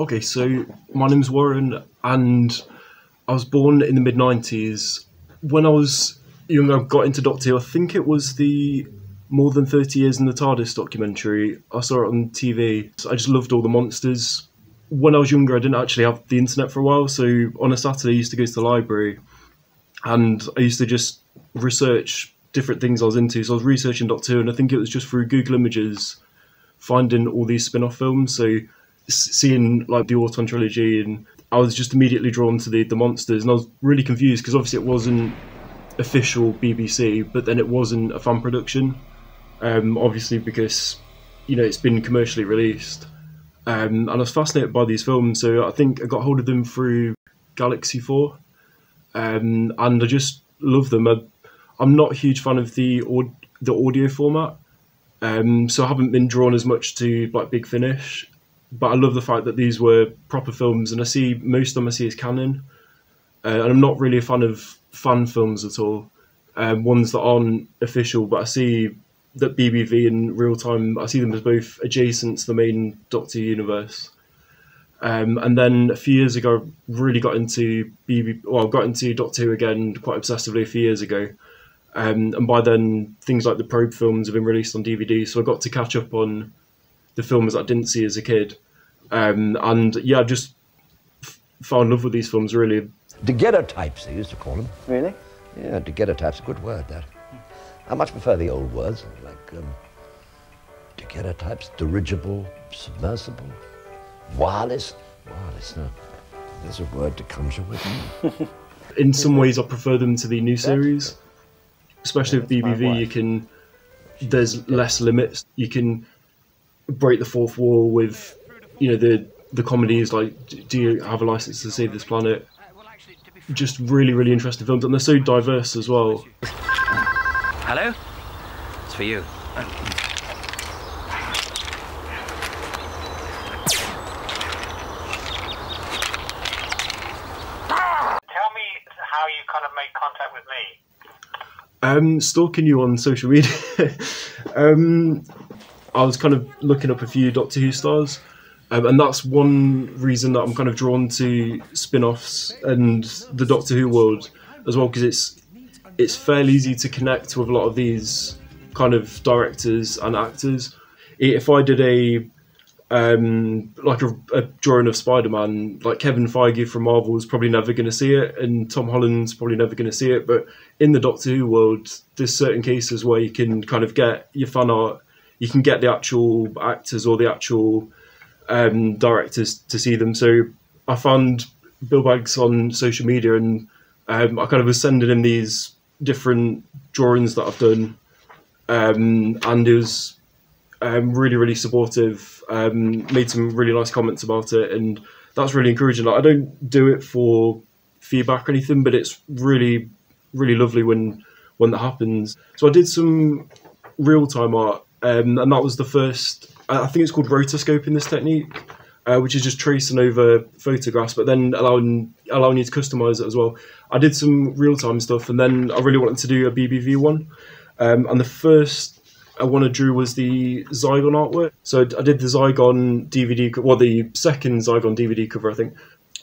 Okay, so my name's Warren, and I was born in the mid 90s. When I was young, I got into Doctor Who. I think it was the More Than 30 Years in the TARDIS documentary. I saw it on TV. I just loved all the monsters. When I was younger, I didn't actually have the internet for a while, so on a Saturday, I used to go to the library and I used to just research different things I was into. So I was researching Doctor Who, and I think it was just through Google Images finding all these spin off films. So seeing like the Auton trilogy, and I was just immediately drawn to the the monsters, and I was really confused because obviously it wasn't official BBC, but then it wasn't a fan production. Um, obviously because you know it's been commercially released, um, and I was fascinated by these films. So I think I got hold of them through Galaxy Four, um, and I just love them. I, I'm not a huge fan of the the audio format, um, so I haven't been drawn as much to like Big Finish but I love the fact that these were proper films, and I see most of them I see as canon. Uh, and I'm not really a fan of fan films at all, um, ones that aren't official. But I see that BBV and Reeltime, I see them as both adjacent to the main Doctor universe. Um, and then a few years ago, really got into BB. Well, I got into Doctor Who again quite obsessively a few years ago. Um, and by then, things like the Probe films have been released on DVD, so I got to catch up on the films I didn't see as a kid. Um, and yeah, I just f- fell in love with these films really. Daguerreotypes, they used to call them. Really? Yeah, daguerreotypes, a good word, that. I much prefer the old words, like um, daguerreotypes, dirigible, submersible, wireless. Wireless, no. There's a word to conjure with. me. In some ways, I prefer them to the new series, especially with BBV. You can, there's less limits. You can break the fourth wall with, you know, the the comedies like Do you have a license to save this planet? Just really, really interesting films, and they're so diverse as well. Hello? It's for you. Tell me how you kind of made contact with me. Um, stalking you on social media. um, I was kind of looking up a few Doctor Who stars, um, and that's one reason that I'm kind of drawn to spin-offs and the Doctor Who world as well because it's it's fairly easy to connect with a lot of these kind of directors and actors. If I did a um, like a, a, drawing of Spider-Man, like Kevin Feige from Marvel is probably never going to see it, and Tom Holland's probably never going to see it. But in the Doctor Who world, there's certain cases where you can kind of get your fan art you can get the actual actors or the actual um, directors to see them. So I found Bill Baggs on social media, and um, I kind of was sending him these different drawings that I've done, um, and he was um, really, really supportive. Um, made some really nice comments about it, and that's really encouraging. Like, I don't do it for feedback or anything, but it's really, really lovely when when that happens. So I did some Reeltime art um, and that was the first. I think it's called rotoscoping this technique, uh, which is just tracing over photographs, but then allowing allowing you to customize it as well. I did some Reeltime stuff, and then I really wanted to do a BBV one. Um, and the first I wanted to drew was the Zygon artwork. So I did the Zygon DVD, well, the second Zygon DVD cover, I think.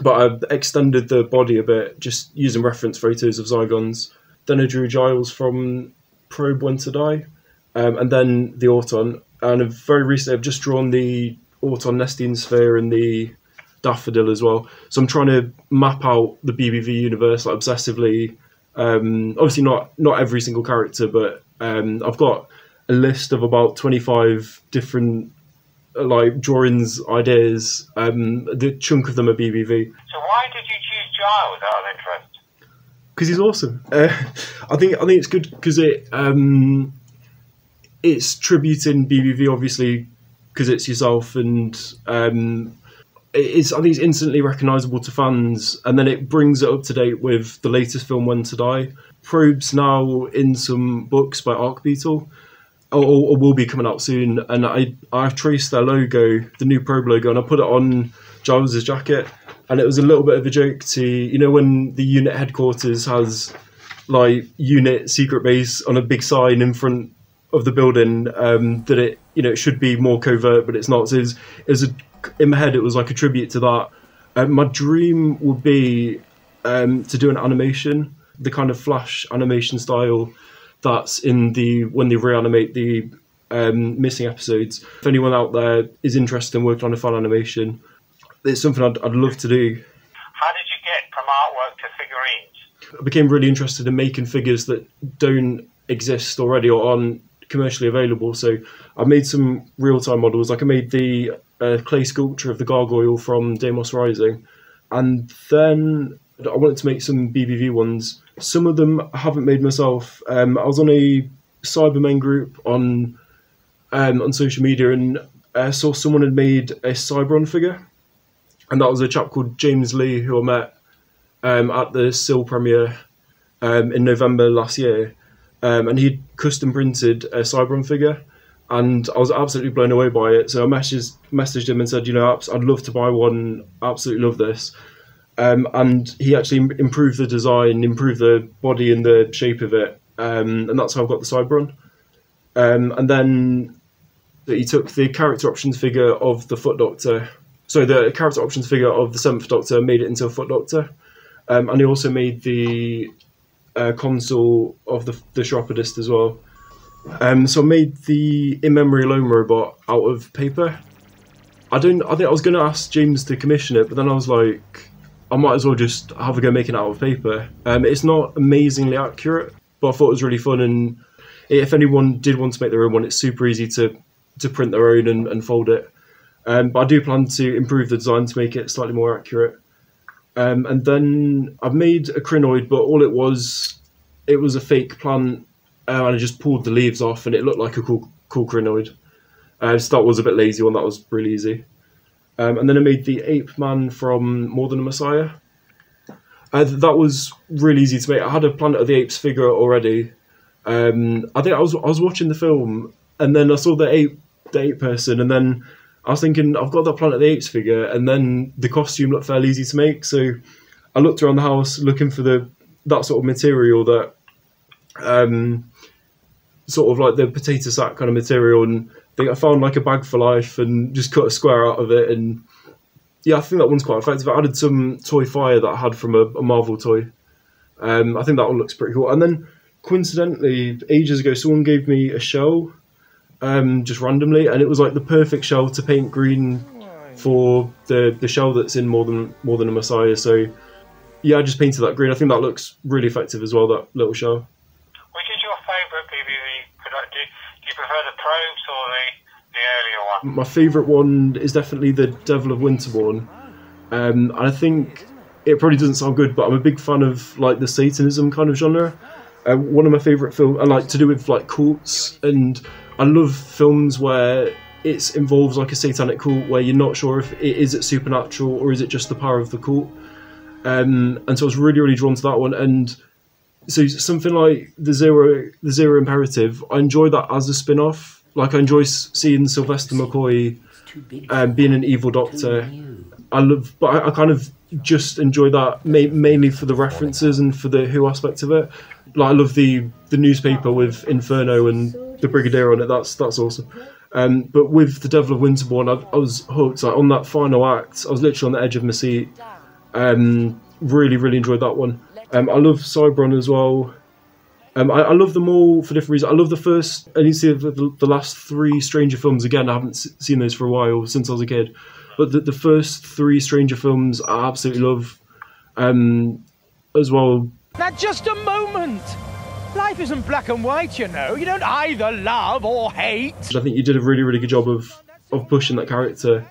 But I extended the body a bit, just using reference photos of Zygons. Then I drew Giles from Probe When to Die, um, and then the Auton. And very recently, I've just drawn the Auton nesting sphere and the daffodil as well. So I'm trying to map out the BBV universe like obsessively. Um, obviously, not not every single character, but um, I've got a list of about 25 different like drawings ideas. Um, the chunk of them are BBV. So why did you choose Giles out of interest? Because he's awesome. Uh, I think I think it's good because it um, it's tributing BBV obviously because it's yourself and um, it's I think it's instantly recognisable to fans, and then it brings it up to date with the latest film When to Die. Probes now in some books by Arcbeatle, or, or will be coming out soon, and I I've traced their logo, the new Probe logo, and I put it on Giles's jacket, and it was a little bit of a joke to you know when the unit headquarters has like unit secret base on a big sign in front of the building um, that it you know it should be more covert, but it's not. So it's, it's a, in my head, it was like a tribute to that. Um, my dream would be um, to do an animation, the kind of flash animation style that's in the when they reanimate the um, missing episodes. If anyone out there is interested in working on a fan animation, it's something I'd, I'd love to do. How did you get from artwork to figurines? I became really interested in making figures that don't exist already or aren't commercially available. So I made some Reeltime models. Like I made the uh, clay sculpture of the gargoyle from Deimos Rising, and then I wanted to make some BBV ones. Some of them I haven't made myself. Um, I was on a Cybermen group on um, on social media and uh, saw someone had made a Cyberon figure, and that was a chap called James Lee who I met um, at the SIL premiere um, in November last year, um, and he'd custom printed a Cyberon figure, and I was absolutely blown away by it. So I messaged messaged him and said, you know, I'd love to buy one. Absolutely love this. Um, and he actually improved the design, improved the body and the shape of it, um, and that's how I got the Cyberon. Um, and then he took the character options figure of the Foot Doctor, so the character options figure of the Seventh Doctor, made it into a Foot Doctor, um, and he also made the uh, console of the the Chiropodist as well. Um, so I made the in memory loan robot out of paper. I don't. I think I was going to ask James to commission it, but then I was like, I might as well just have a go making it out of paper. Um, it's not amazingly accurate, but I thought it was really fun. And if anyone did want to make their own one, it's super easy to to print their own and, and fold it. Um, but I do plan to improve the design to make it slightly more accurate. Um, and then I've made a crinoid, but all it was, it was a fake plant, uh, and I just pulled the leaves off, and it looked like a cool, cool crinoid. Uh, so that was a bit lazy one. That was really easy. Um, and then I made the ape man from More Than a Messiah. Uh, that was really easy to make. I had a Planet of the Apes figure already. Um, I think I was I was watching the film, and then I saw the ape the ape person, and then I was thinking I've got that Planet of the Apes figure, and then the costume looked fairly easy to make. So I looked around the house looking for the that sort of material that um, sort of like the potato sack kind of material, and I think I found like a bag for life and just cut a square out of it. And yeah, I think that one's quite effective. I added some toy fire that I had from a, a Marvel toy. Um, I think that one looks pretty cool. And then coincidentally, ages ago, someone gave me a shell um, just randomly, and it was like the perfect shell to paint green for the the shell that's in more than more than a Messiah. So yeah, I just painted that green. I think that looks really effective as well. That little shell. Which is your favourite BBV product? Do, do you prefer the probes or the, the earlier one? My favourite one is definitely the Devil of Winterborne, um, and I think it probably doesn't sound good, but I'm a big fan of like the Satanism kind of genre. Uh, one of my favourite films, I like to do with like cults, and I love films where it involves like a satanic cult where you're not sure if it is it supernatural or is it just the power of the cult. Um, and so I was really, really drawn to that one. And so something like the zero, the zero imperative, I enjoy that as a spin-off. Like I enjoy seeing Sylvester McCoy um, being an evil doctor. I love, but I, I kind of just enjoy that ma- mainly for the references and for the Who aspect of it. Like I love the the newspaper with Inferno and the Brigadier on it. That's that's awesome. Um, but with the Devil of Winterborne, I, I was hooked. Like on that final act, I was literally on the edge of my seat. Um, really, really enjoyed that one. Um, I love Cyberon as well. Um, I, I love them all for different reasons. I love the first, and you see the, the, last three Stranger films again. I haven't s- seen those for a while since I was a kid, but the, the first three Stranger films I absolutely love. Um, as well, Now, just a moment. Life isn't black and white, you know. You don't either love or hate. I think you did a really, really good job of of pushing that character,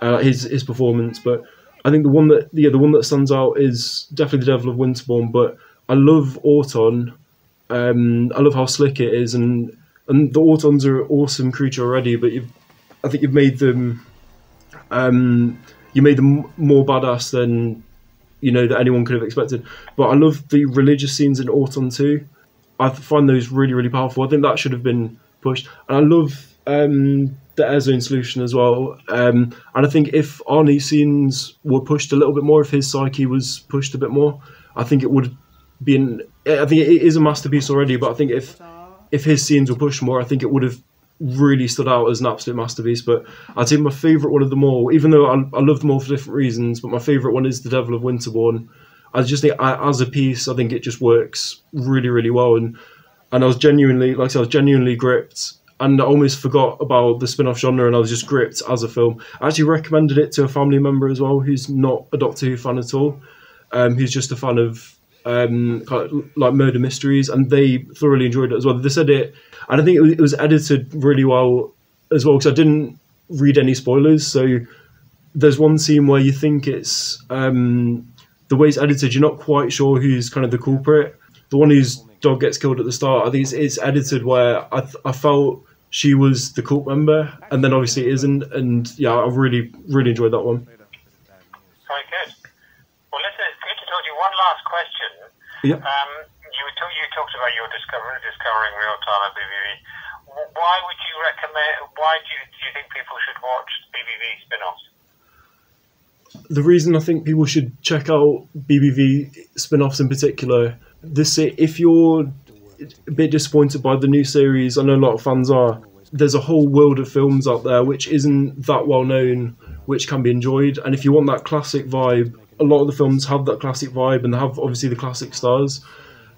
uh, his his performance. But I think the one that yeah, the one that stands out is definitely the Devil of Winterborne. But I love Auton. Um, I love how slick it is, and and the Autons are an awesome creature already. But I think you've made them, um, you made them more badass than you know that anyone could have expected. But I love the religious scenes in Auton too. I find those really really powerful. I think that should have been pushed, and I love um, the Airzone solution as well. Um, and I think if Arnie's scenes were pushed a little bit more, if his psyche was pushed a bit more, I think it would be an. I think it is a masterpiece already, but I think if if his scenes were pushed more, I think it would have really stood out as an absolute masterpiece. But I'd say my favourite one of them all, even though I, I love them all for different reasons, but my favourite one is The Devil of Winterborne. I just think, as a piece, I think it just works really, really well. And and I was genuinely, like I said, I was genuinely gripped. And I almost forgot about the spin off genre and I was just gripped as a film. I actually recommended it to a family member as well who's not a Doctor Who fan at all, um, who's just a fan of um, kind of like murder mysteries, and they thoroughly enjoyed it as well. They said it, and I think it was, it was edited really well as well because I didn't read any spoilers. So there's one scene where you think it's um, the way it's edited, you're not quite sure who's kind of the culprit. The one whose dog gets killed at the start, I think it's, it's edited where I, th- I felt she was the cult member, and then obviously it isn't. And yeah, I really, really enjoyed that one. Very good. Well, listen, it's good to talk to you. One last question. Yeah. Um, you, you talked about your discovery, discovering real time at BBV. Why would you recommend? Why do you, do you think people should watch BBV spin-offs? The reason I think people should check out BBV spin-offs in particular, this if you're a bit disappointed by the new series, I know a lot of fans are. There's a whole world of films out there which isn't that well known, which can be enjoyed. And if you want that classic vibe, a lot of the films have that classic vibe and have obviously the classic stars,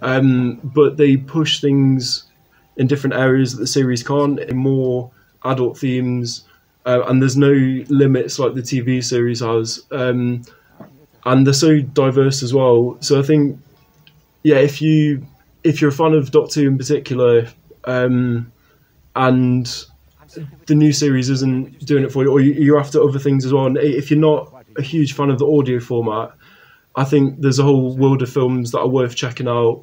um, but they push things in different areas that the series can't, in more adult themes uh, and there's no limits like the TV series has, um, and they're so diverse as well. So I think, yeah, if you if you're a fan of Doctor Who in particular, um, and the new series isn't doing it for you, or you- you're after other things as well, and if you're not a huge fan of the audio format, I think there's a whole world of films that are worth checking out.